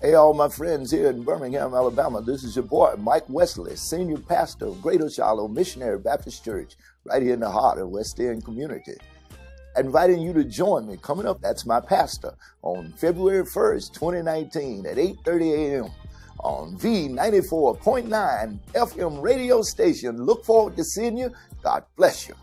Hey, all my friends here in Birmingham, Alabama, this is your boy, Mike Wesley, Senior Pastor of Greater Shiloh Missionary Baptist Church, right here in the heart of West End community. Inviting you to join me coming up, that's my pastor, on February 1st, 2019 at 8.30 a.m. on V94.9 FM radio station. Look forward to seeing you. God bless you.